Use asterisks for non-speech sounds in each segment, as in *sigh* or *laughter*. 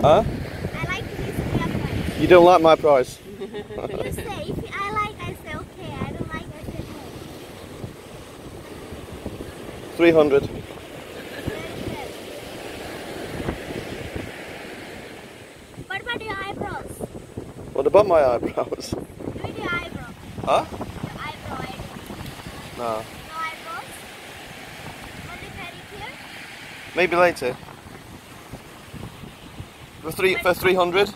Huh? I like to listen to your price. You don't like my price? *laughs* You say, if I like, I say okay. I don't like, I say no. 300. What about your eyebrows? What about my eyebrows? *laughs* Do your eyebrow. Huh? Your eyebrow, eyebrow. No. No eyebrows? Only pedicure? Maybe later. For three for 300?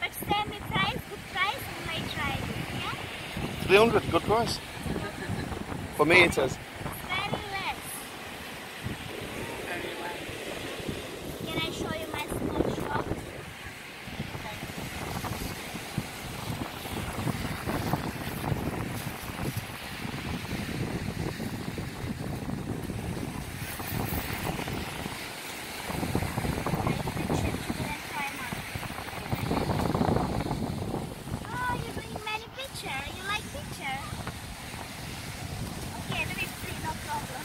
But same price, good price, might try it. Yeah? 300, good price. For me it is. Very less. Can I show you my small shop? Oh, you're doing many picture. You like picture? Okay, do it free, no problem.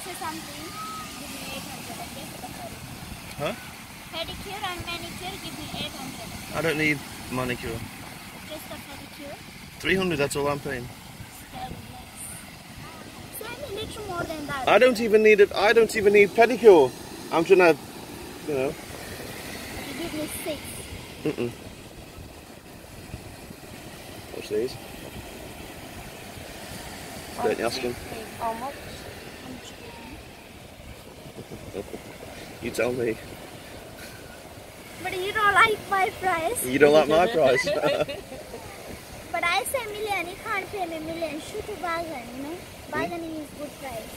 say something? Give me 800, okay? for the pedicure. Huh? Pedicure and manicure, give me 800. I don't need manicure. Just the pedicure. 300, that's all I'm paying. Very less. Send a little more than that. I don't even need it. I don't even need pedicure. I'm trying to, you know. You give me six. Mm-mm. What's these? Don't you ask him. How much? You tell me. But you don't like my price. You don't like my price. *laughs* But I say million, you can't pay me million. Shoot to bargain, you know. Hmm? Bargaining is good price.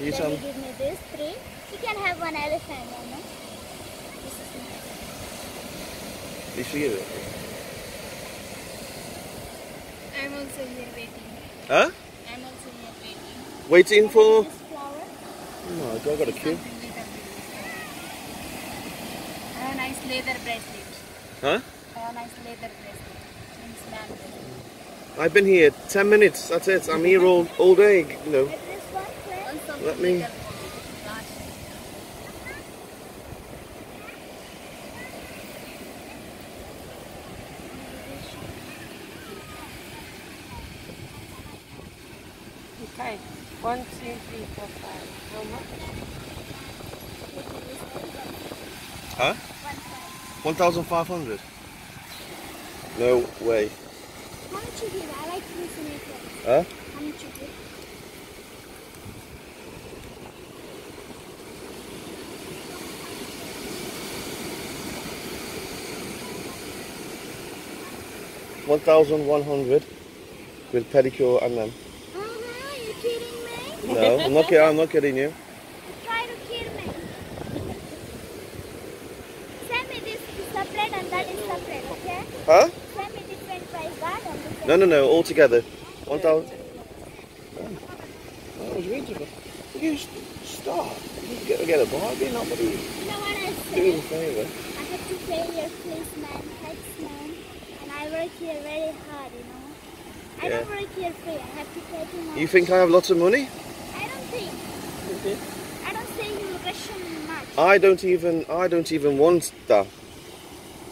you then tell you me. give me this three. You can have one elephant, you know. This is nice. You see it? I'm also here waiting. Huh? I'm also here waiting. Waiting for. Oh, I got a queue. Something little bit. I have a nice leather bracelet. Huh? A nice leather bracelet. I've been here 10 minutes. That's it. I'm here all, all day. You know. At this one, friend. Want something Let me- little large. Okay. One, two, three, four, five. How much? Huh? 1,500? No way. How much you give? I like this necklace. Huh? How much you give? One thousand one hundred with pedicure and then. Uh-huh, you kidding me? No, I'm not kidding. I'm not kidding you. Try to kill me. Send me this is separate and that is separate, okay? Huh? Send me different price that and. No, no, no. All together. One thousand. Oh, was waiting you stop? You get, get a bargain, not but you know what I do me a favour. I have to pay your policeman, taxman, and I work here very hard, you know. I don't work here free. I have to pay too much. You think I have lots of money? I don't think. Mm-hmm. I don't say you Russian much. I don't even I don't even want that.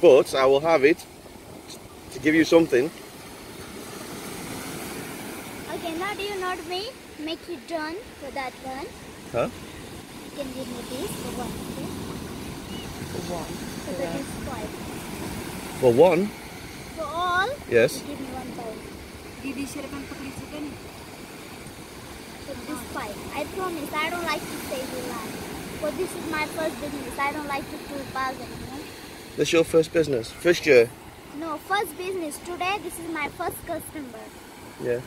But I will have it to give you something. Okay, now do you not me? Make you done for that one. Huh? You can give me this for one, okay? One. For the this five. For one? For all, Yes. you give me one pound. Didi silakan pekerjakan. For this five. I promise, I don't like to save your life. For this is my first business. I don't like to do bargain, you know? This your first business? First year? No, first business. Today, this is my first customer. Yeah.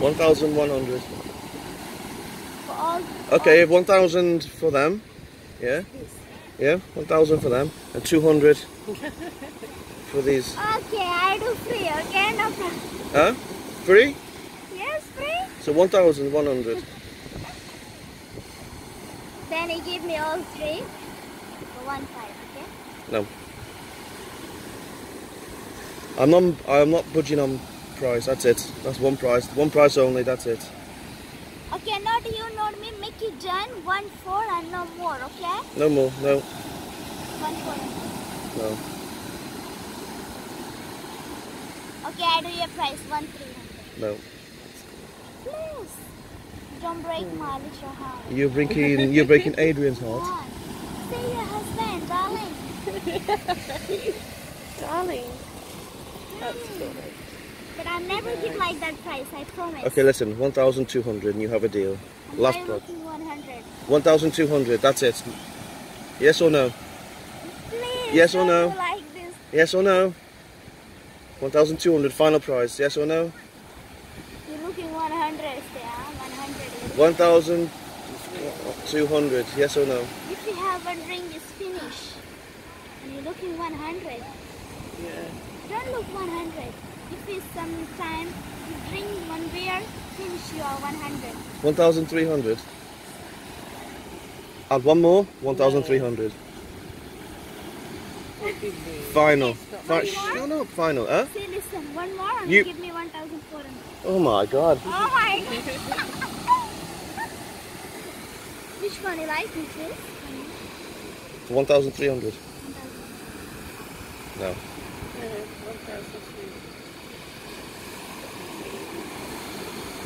One thousand one hundred. For all. Okay, all one thousand for them. Yeah, this. yeah, one thousand for them, and two hundred *laughs* for these. Okay, I do free, okay? No problem. Huh? Free? So one thousand one hundred. Then he give me all three for one five, okay? No. I'm not. I'm not budging on price. That's it. That's one price. One price only. That's it. Okay, not you not me? Make it done one four and no more, okay? No more. No. One four. no. No. Okay, I do your price one three hundred. No. Please, don't break my little heart. You're breaking. You're breaking Adrian's *laughs* heart. on. Say your husband, darling. *laughs* Darling. That's Hmm. good. But I'll never give like that price. I promise. Okay, listen. One thousand two hundred, and you have a deal. I'm Last not price. looking one hundred. One thousand two hundred. That's it. Yes or no? Please. Yes or don't no? do Like this. Yes or no? One thousand two hundred. Final price. Yes or no? You're looking one hundred. Yeah, one hundred. One thousand two hundred. Yes or no? If you have one ring it's finished. And you're looking 100. Yeah. Don't look 100. If it's some time, you drink one beer, finish your 100. One thousand three hundred. Add one more. One thousand three hundred. *laughs* Final. Fi- shut up. Final. Huh? Say, listen, one more and you give me 1,400. Oh my God. Oh my *laughs* god! Which one you like, which is? One thousand three hundred. No.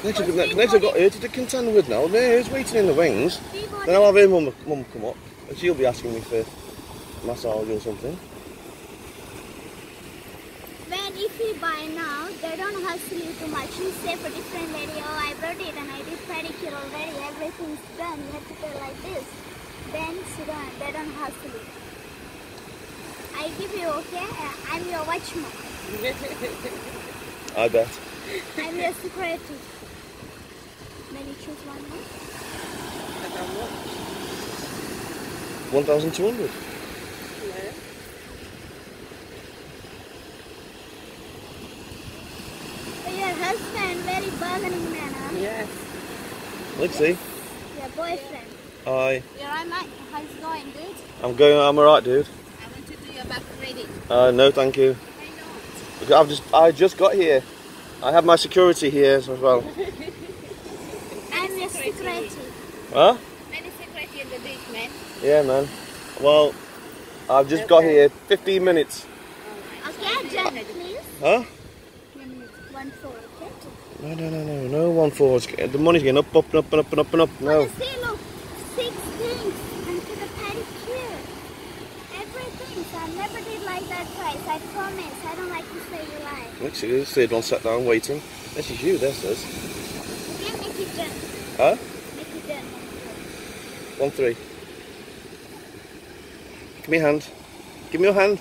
Next, next, the next I've got here to contend with now. There, he's waiting in the wings. Then I'll have him mum, mum come up. And she'll be asking me for massage or something. by now. They don't hustle you too much. You say for different video, I brought it and I did pedicure already. Everything's done. You have to pay like this. Then so don't, they don't hustle you. I give you, okay? Uh, I'm your watchman. *laughs* I bet. I'm your secretary. Maybe choose one more. 1,200. Husband, very bargaining man, huh? Yes. Let's see. Your boyfriend. Hi. You're right, Mike. How's it going, dude? I'm going. I'm alright, dude. I want to do your back ready. Uh, no, thank you. I know. I've just. I just got here. I have my security here as well. *laughs* I'm your security. Huh? Many security in the beach, man. Yeah, man. Well, I've just got here. Fifteen minutes. Okay, Jack, please. Huh? One minute. One four, okay? No, no, no, no, no. One four. The money's getting up, up, and up, and up, and up, and up. No. For the see, look, six things. And for the pedicure. Everything. So I never did like that price. I promise. I don't like to say you lie. Let's see. This third one sat down waiting. This is you. This is. Make it done. Huh? It done. One three. Give me a hand. Give me your hand.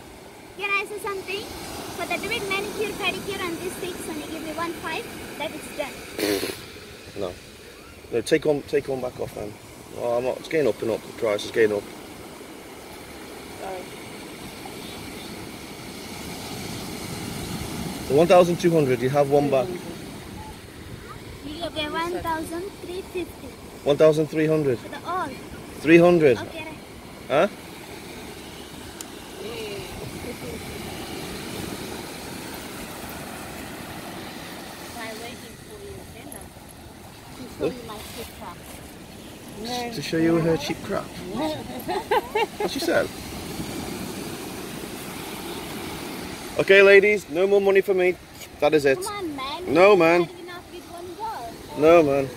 Can I say something? For the debit manicure, pedicure, and this six, and you give me one five, that is done. *coughs* No. No. Take one. Take one back off, man. Oh, I'm not. It's getting up and up. The price is getting up. Sorry. The one thousand two hundred. You have one back. You will get one thousand three fifty One thousand three hundred. for the all. Three hundred. Okay. Huh? I'm waiting for you, okay? now? To show you my sheep trap. To show you her cheap crap. what she said? Okay, ladies, no more money for me. That is it. Come on, man. No, man. Not enough with one girl. No, man.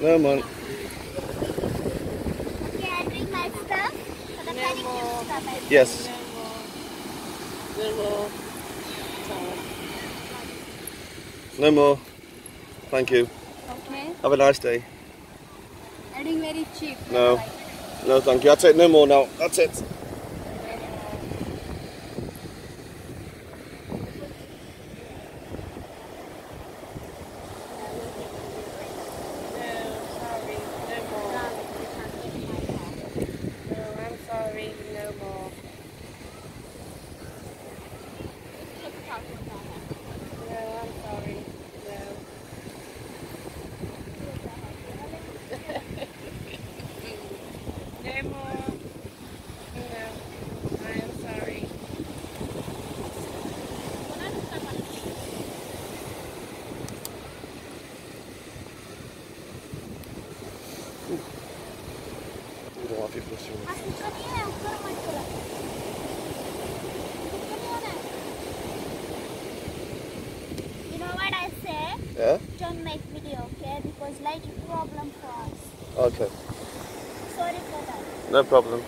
No, man. Okay, I bring my stuff for the pedicure stuff. I bring. Yes. No more. No more. Thank you. Have a nice day. I think very cheap. No. No, thank you. That's it. No more now. That's it. No, sorry. No more. No, I'm sorry. No more. No, I'm sorry. No. No more. No. I am sorry. You don't have your pussy on. Aku kania, kurang macam. You know what I say? Yeah? Don't make video, okay? Because light is problem for us. Okay. Sorry for that. No problem.